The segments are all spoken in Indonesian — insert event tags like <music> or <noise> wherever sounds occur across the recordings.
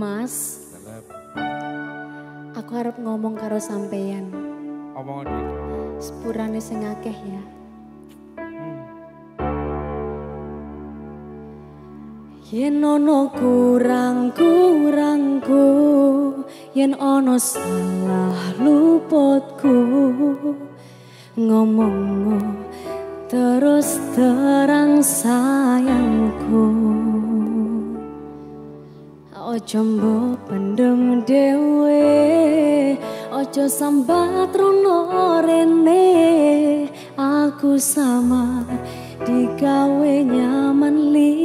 Mas. Lep. Aku harap ngomong karo sampeyan. Ngomong gitu. Sepurane sing akeh ya. Yen ono kurang-kurangku, yen ono salah luputku, ngomongmu terus terang sayangku. Ojo pendem dewe, Ojo sambat rono rene. Aku sama digawe nyaman li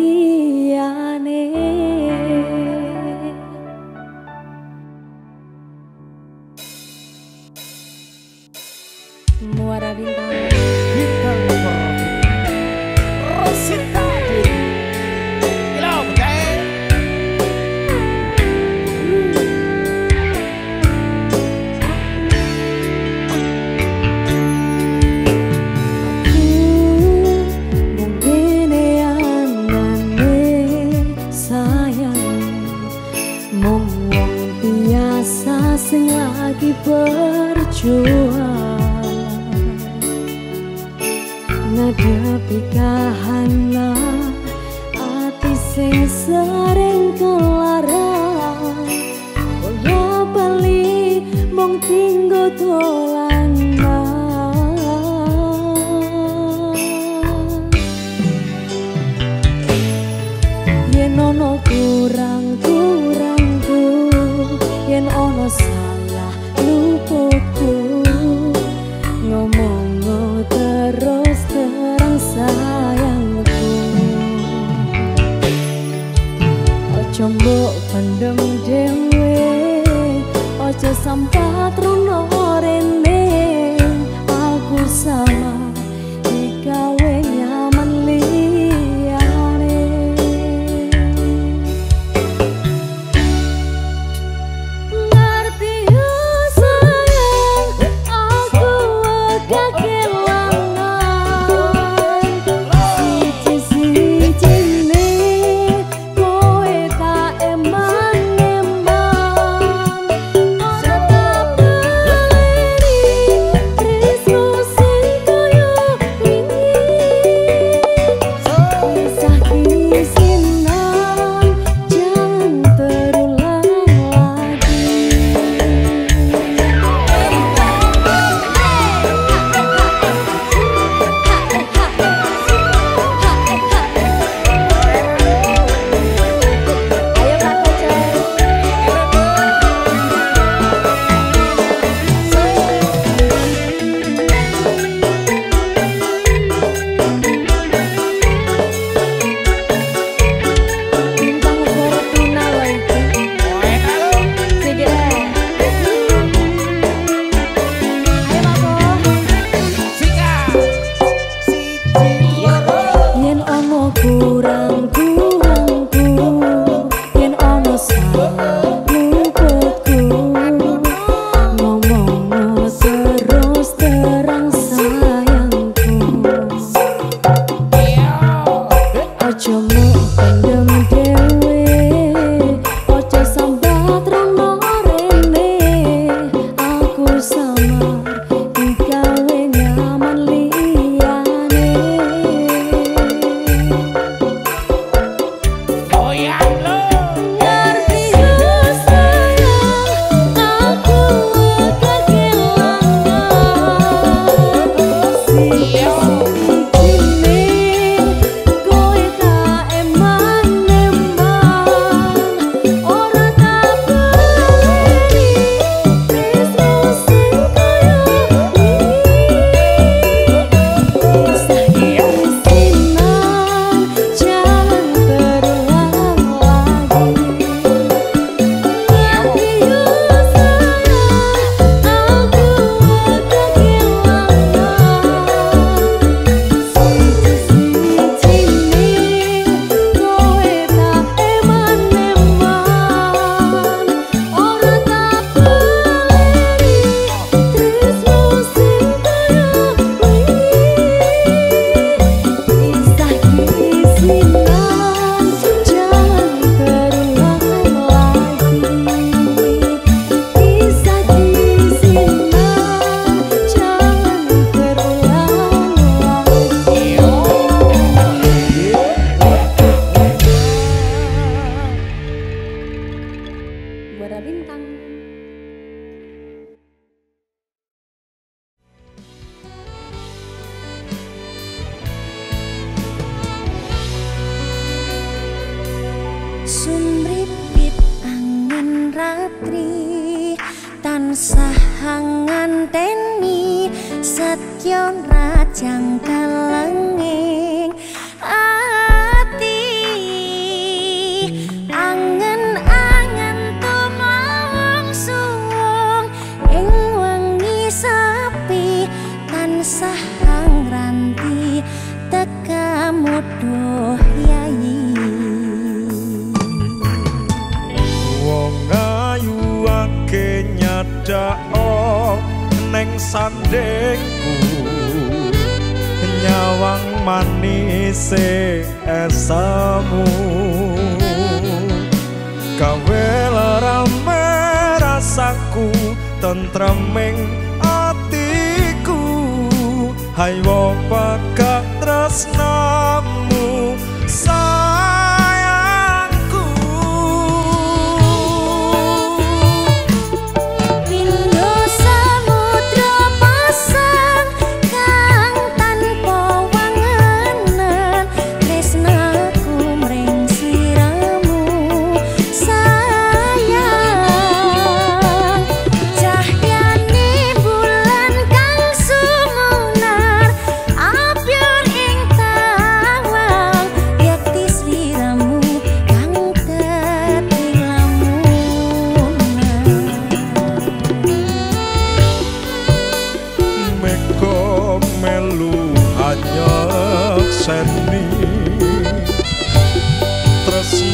Chúa Nada pikahan na ating singsang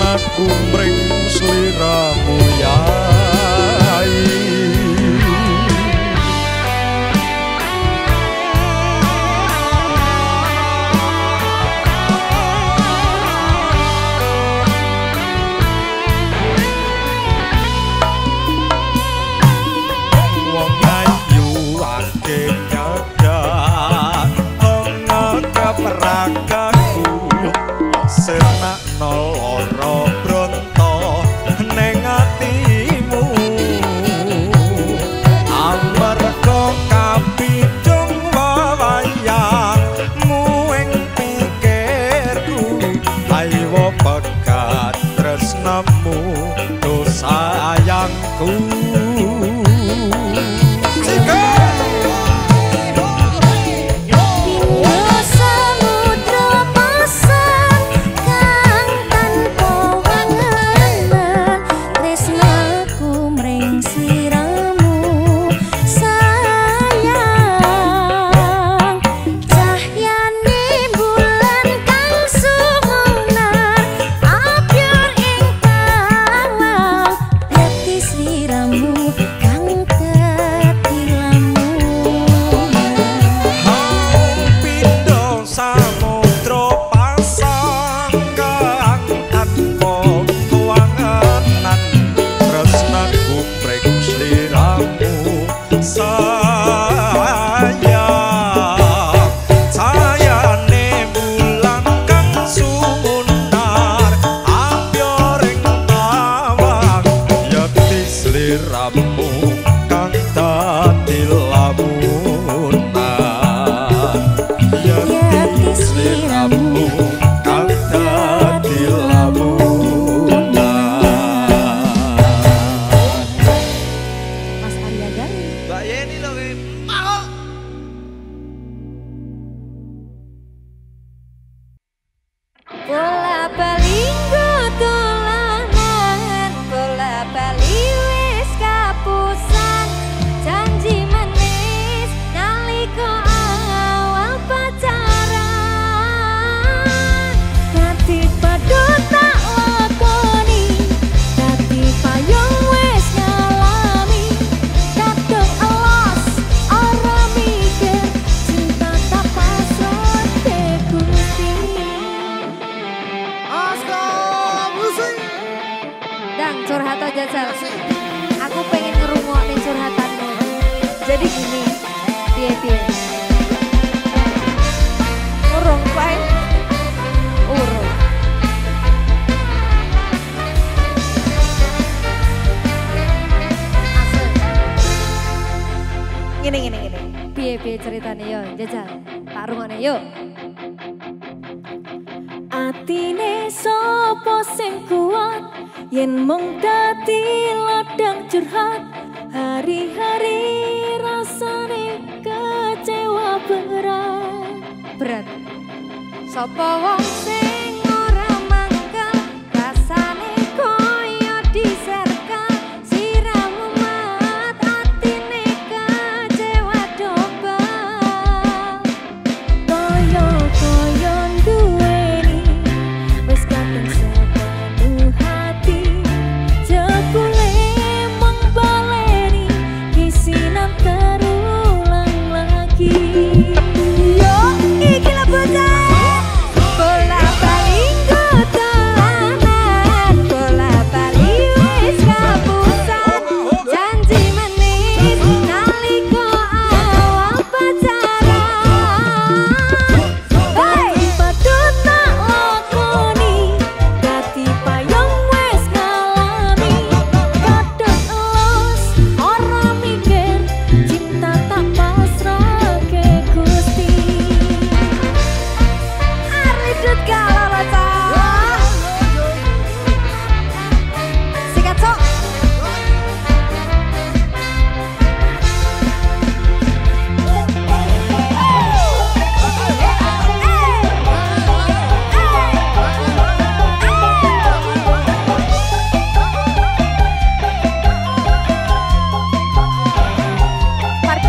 tresnaku mring sliramu yai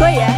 可以。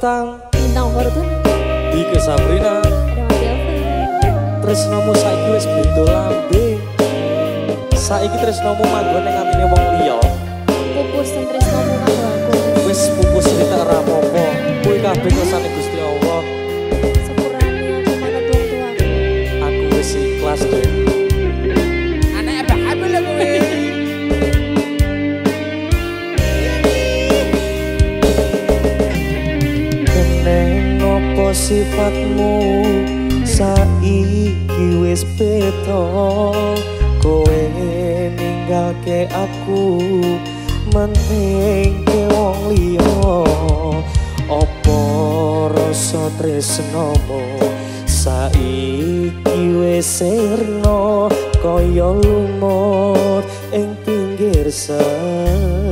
kim mending ke wong liya apa rasa tresnamu? Saiki wis sirna kaya lumut ing pinggir sawah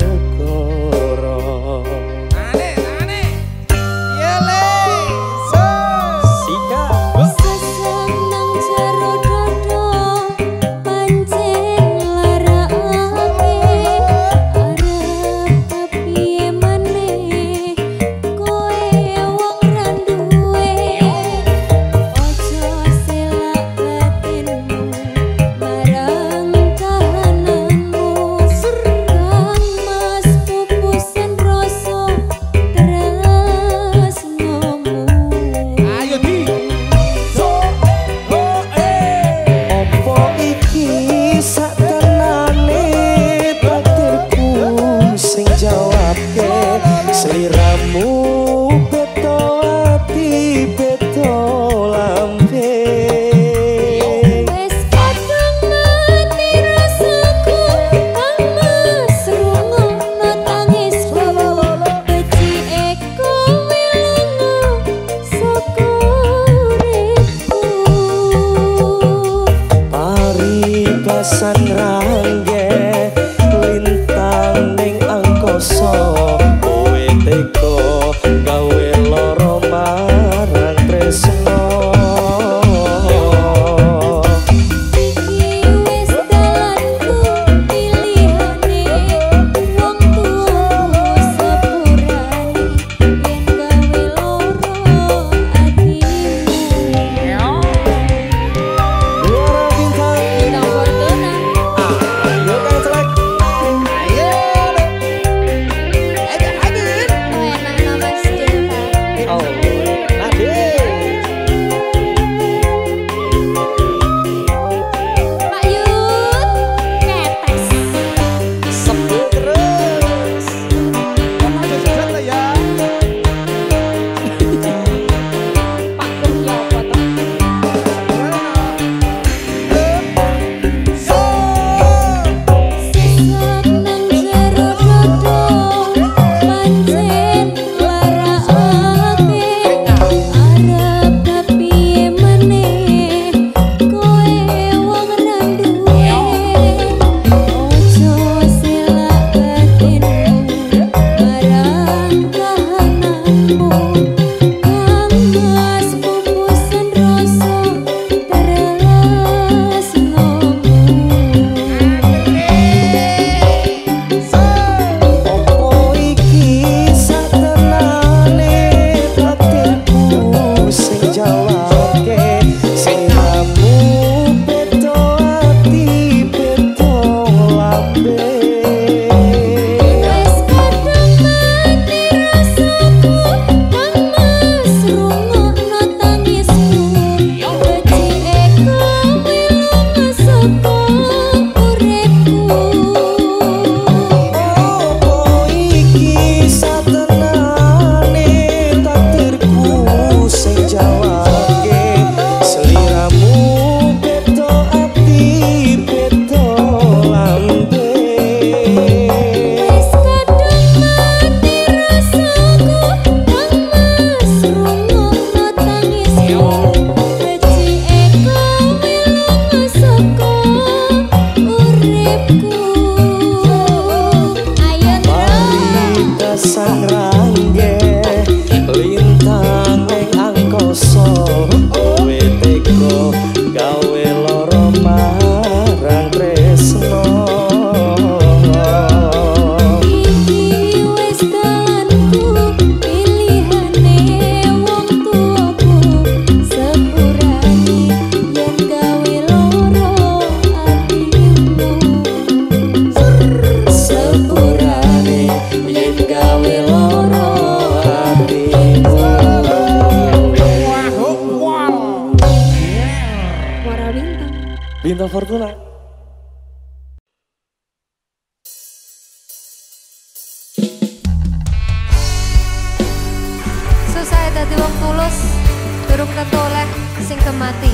durung tentu oleh sing kemati.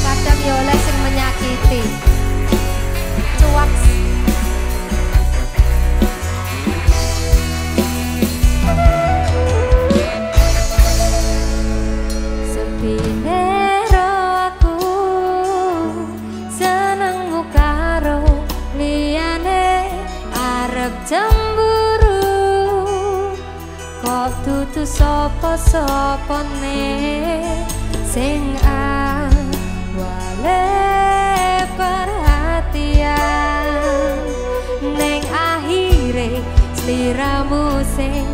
Kadang ya oleh sing menyakiti. Cuaks kudu sapa sapa ne sing awale perhatian. Ning akhire sliramu sing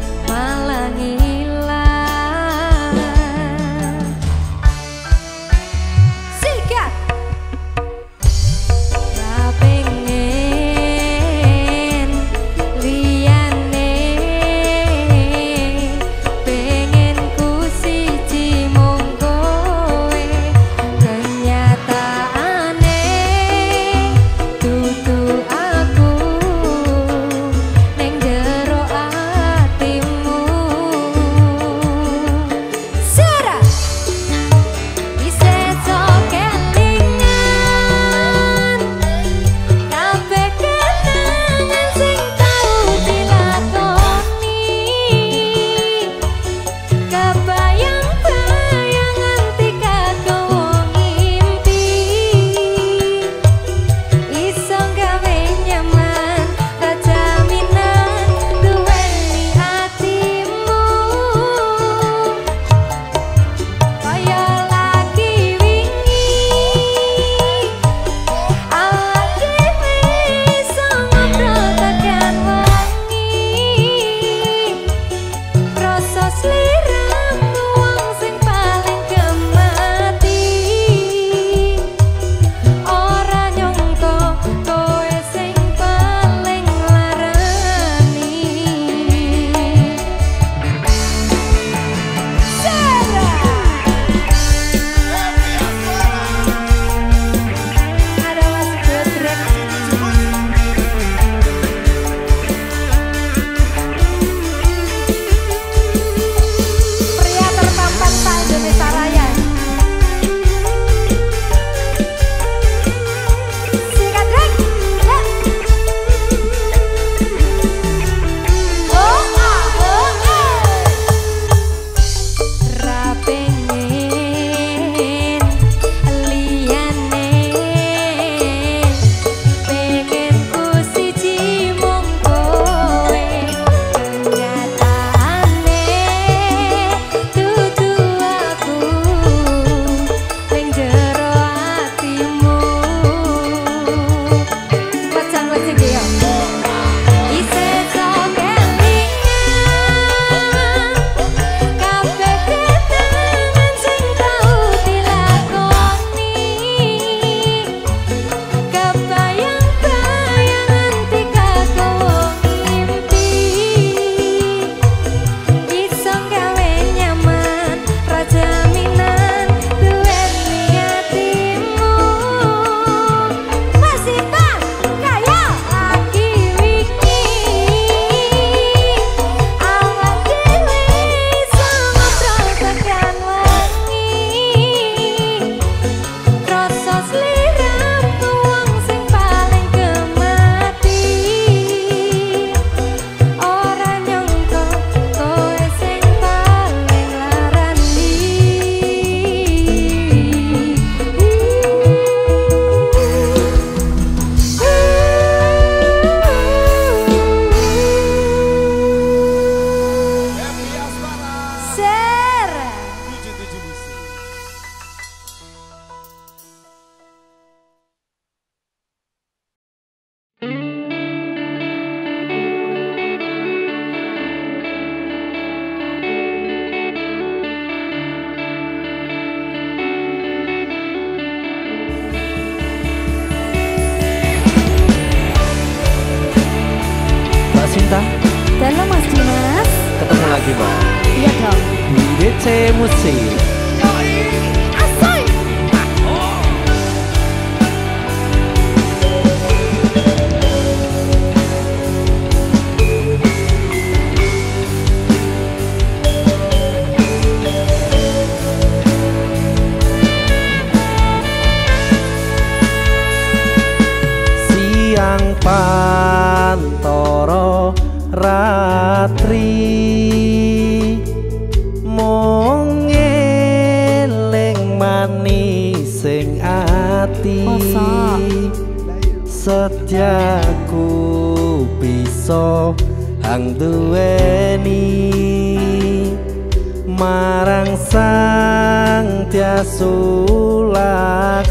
sulak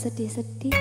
sedih-sedih.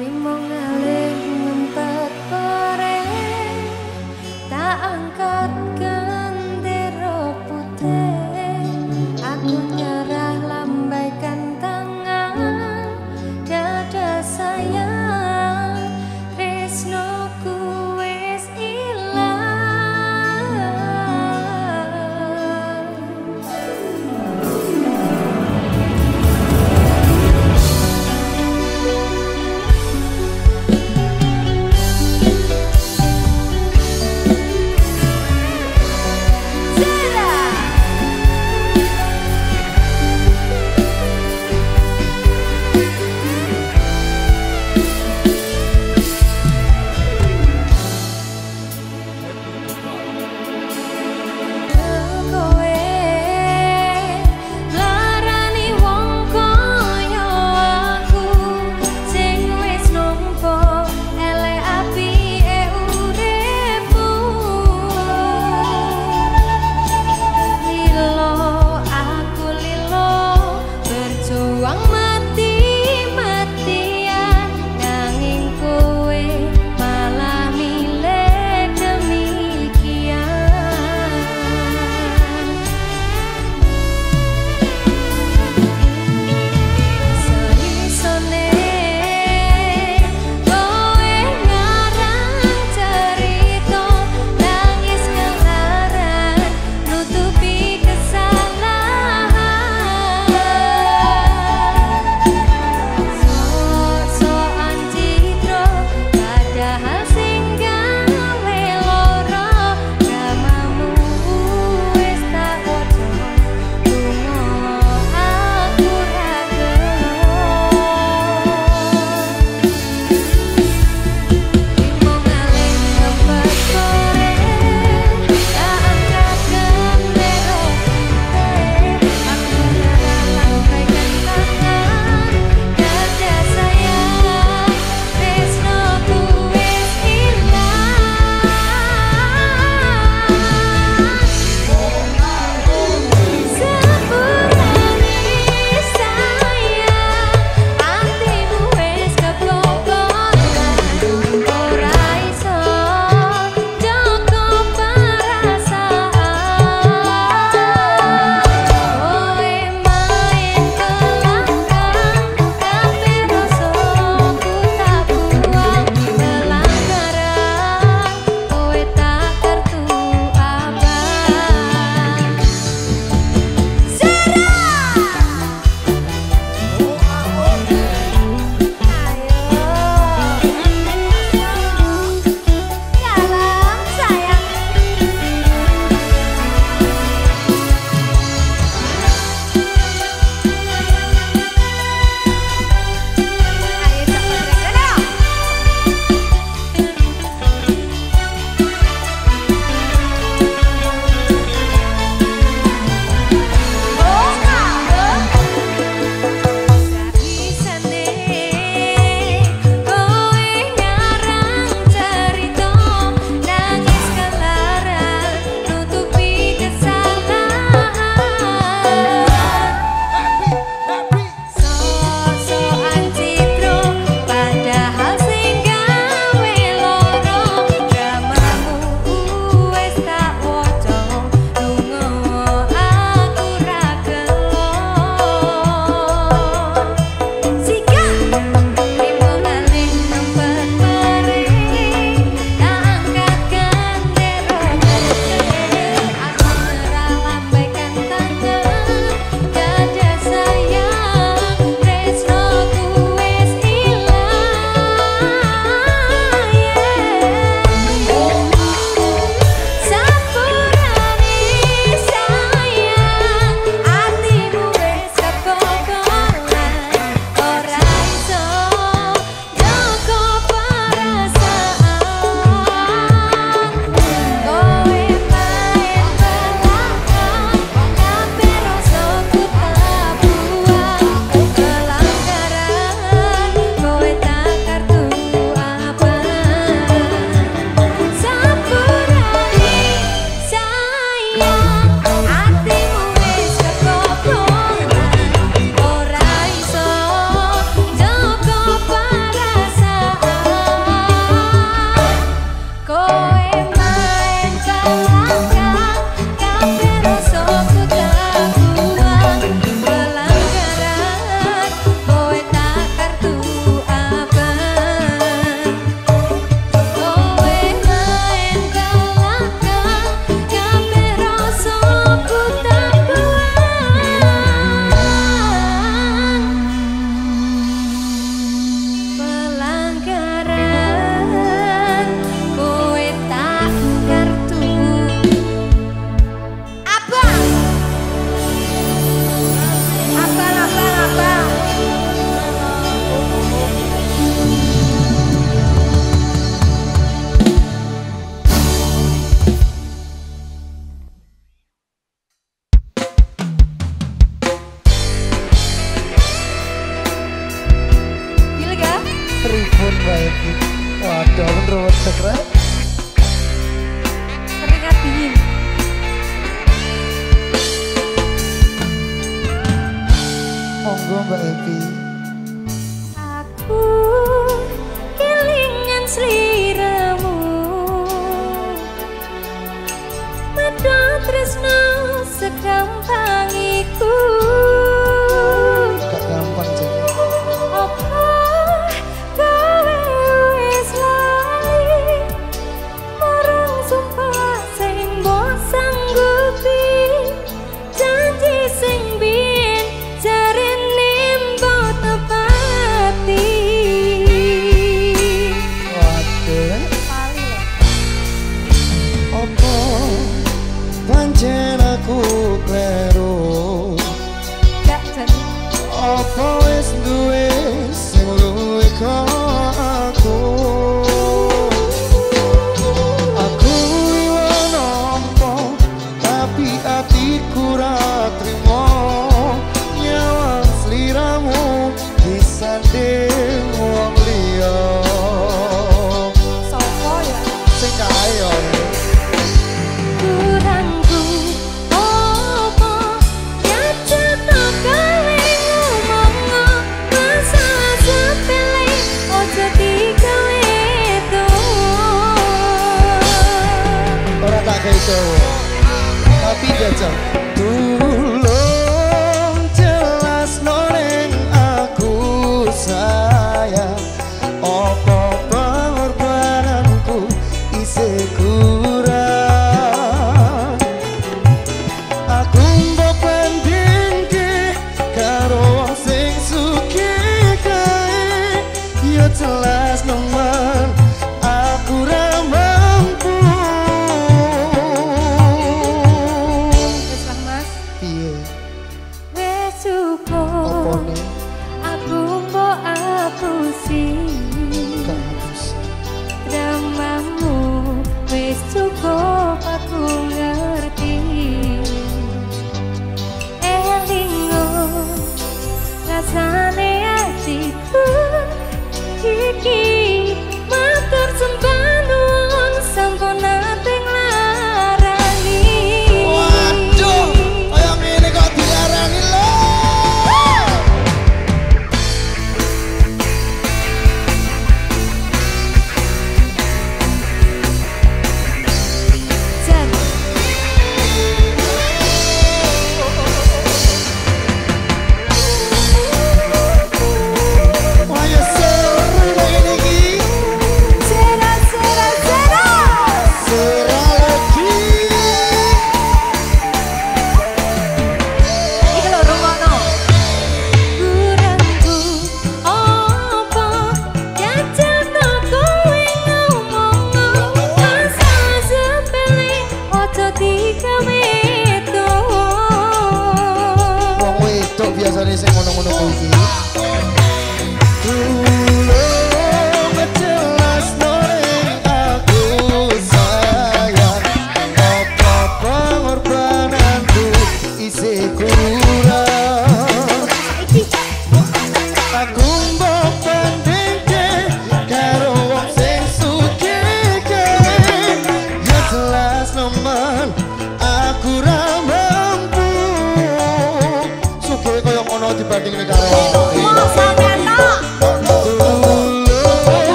柠檬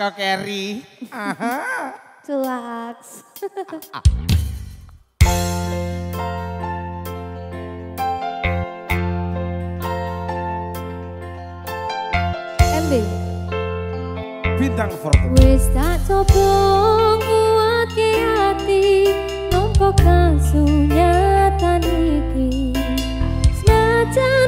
kau Kerry? Aha. <laughs> MB. Bintang Fortuna. Wis tak coba kuat hati numpuk kasunyatan iki. Semacam